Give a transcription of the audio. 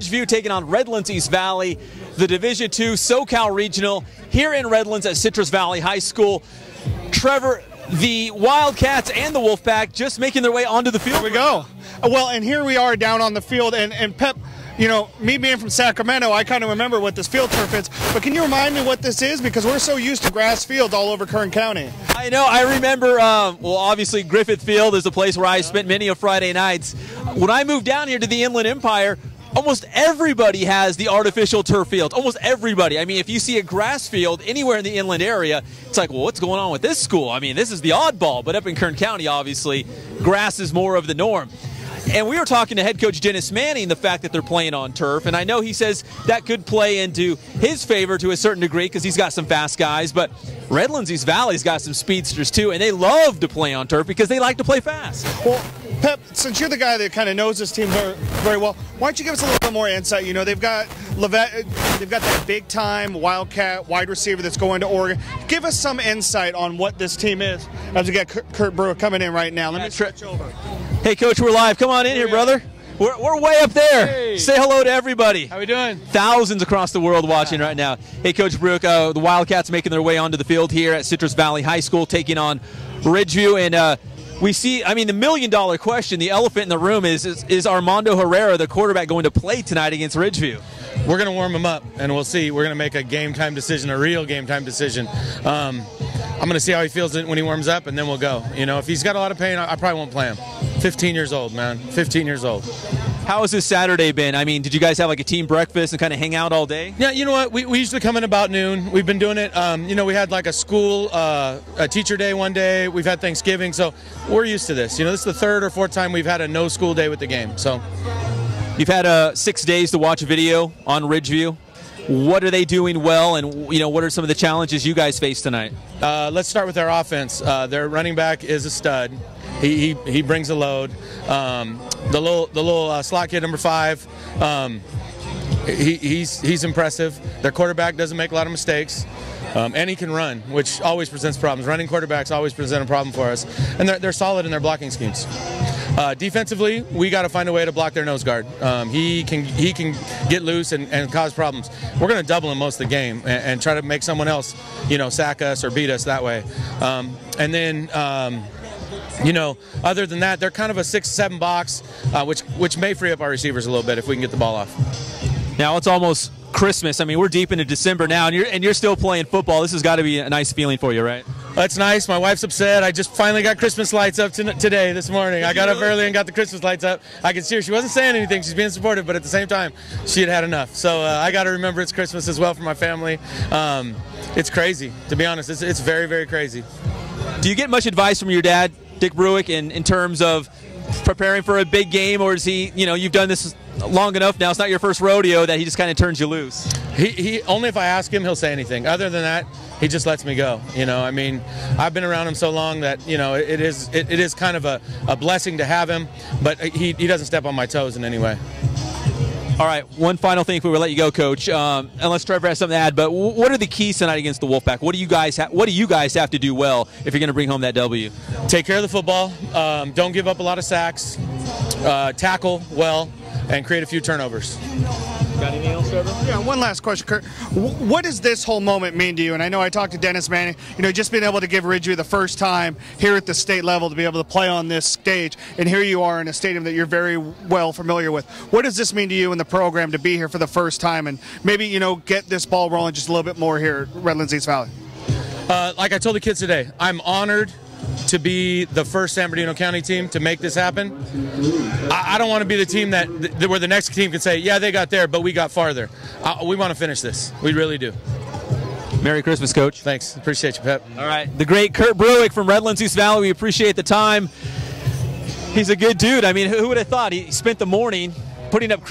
Ridgeview taking on Redlands East Valley, the Division II SoCal Regional here in Redlands at Citrus Valley High School. Trevor, the Wildcats and the Wolfpack just making their way onto the field. Here we go. Well, and here we are down on the field, and, and Pep, you know, me being from Sacramento, I kind of remember what this field turf is. But can you remind me what this is? Because we're so used to grass fields all over Kern County. I know. I remember. Um, well, obviously Griffith Field is a place where I spent many of Friday nights. When I moved down here to the Inland Empire, almost everybody has the artificial turf fields. Almost everybody. I mean, if you see a grass field anywhere in the inland area, it's like, well, what's going on with this school? I mean, this is the oddball. But up in Kern County, obviously, grass is more of the norm. And we were talking to head coach Dennis Manning the fact that they're playing on turf, and I know he says that could play into his favor to a certain degree because he's got some fast guys. But Redlands East Valley's got some speedsters too, and they love to play on turf because they like to play fast. Well, Pep, since you're the guy that kind of knows this team very, very well, why don't you give us a little bit more insight? You know, they've got Levette, they've got that big time Wildcat wide receiver that's going to Oregon. Give us some insight on what this team is as we get Kurt Bruich coming in right now. Let me switch over. Hey, coach, we're live. Come on in here, brother. We're, we're way up there. Hey. Say hello to everybody. How we doing? Thousands across the world watching right now. Hey, Coach Brook, uh, the Wildcats making their way onto the field here at Citrus Valley High School, taking on Ridgeview. And uh, we see, I mean, the million dollar question, the elephant in the room is, is, is Armando Herrera, the quarterback, going to play tonight against Ridgeview? We're going to warm him up, and we'll see. We're going to make a game time decision, a real game time decision. Um, I'm going to see how he feels when he warms up, and then we'll go. You know, if he's got a lot of pain, I, I probably won't play him. 15 years old, man. 15 years old. How has this Saturday been? I mean, did you guys have like a team breakfast and kind of hang out all day? Yeah, you know what? We, we usually come in about noon. We've been doing it. Um, you know, we had like a school, uh, a teacher day one day. We've had Thanksgiving, so we're used to this. You know, this is the third or fourth time we've had a no school day with the game. So You've had uh, six days to watch a video on Ridgeview. What are they doing well, and you know what are some of the challenges you guys face tonight? Uh, let's start with their offense. Uh, their running back is a stud. He, he, he brings a load. Um, the little the little uh, slot kid number five. Um, he, he's he's impressive. Their quarterback doesn't make a lot of mistakes. Um, and he can run, which always presents problems. Running quarterbacks always present a problem for us, and they're, they're solid in their blocking schemes. Uh, defensively, we got to find a way to block their nose guard. Um, he can he can get loose and, and cause problems. We're going to double him most of the game and, and, try to make someone else, you know, sack us or beat us that way. Um, and then. You know, other than that, they're kind of a six-seven box, uh, which which may free up our receivers a little bit if we can get the ball off. Now it's almost Christmas. I mean, we're deep into December now, and you're and you're still playing football. This has got to be a nice feeling for you, right? That's nice. My wife's upset. I just finally got Christmas lights up to, today, this morning. I got up early and got the Christmas lights up. I could see her. She wasn't saying anything. She's being supportive, but at the same time, she had had enough. So uh, I got to remember it's Christmas as well for my family. Um, it's crazy, to be honest. It's, it's very, very crazy. Do you get much advice from your dad, Dick Bruich, in, in terms of preparing for a big game, or is he, you know, you've done this long enough now, it's not your first rodeo that he just kind of turns you loose? He, he only if I ask him, he'll say anything. Other than that, he just lets me go. You know, I mean, I've been around him so long that you know it is it, it is kind of a, a blessing to have him, but he, he doesn't step on my toes in any way. All right, one final thing before we let you go, Coach. Um, unless Trevor has something to add, but what are the keys tonight against the Wolfpack? What do you guys ha- What do you guys have to do well if you're going to bring home that W? Take care of the football. Um, don't give up a lot of sacks. Uh, tackle well, and create a few turnovers. Yeah, one last question, Kurt. What does this whole moment mean to you? And I know I talked to Dennis Manning, you know, just being able to give Ridgeview the first time here at the state level to be able to play on this stage, and here you are in a stadium that you're very well familiar with. What does this mean to you in the program to be here for the first time and maybe, you know, get this ball rolling just a little bit more here at Redlands East Valley? Uh, like I told the kids today, I'm honored to be the first San Bernardino County team to make this happen. I, I don't want to be the team that, that, where the next team can say, "Yeah, they got there, but we got farther." Uh, we want to finish this. We really do. Merry Christmas, Coach. Thanks. Appreciate you, Pep. All right, the great Kurt Bruich from Redlands East Valley. We appreciate the time. He's a good dude. I mean, who would have thought he spent the morning putting up Christmas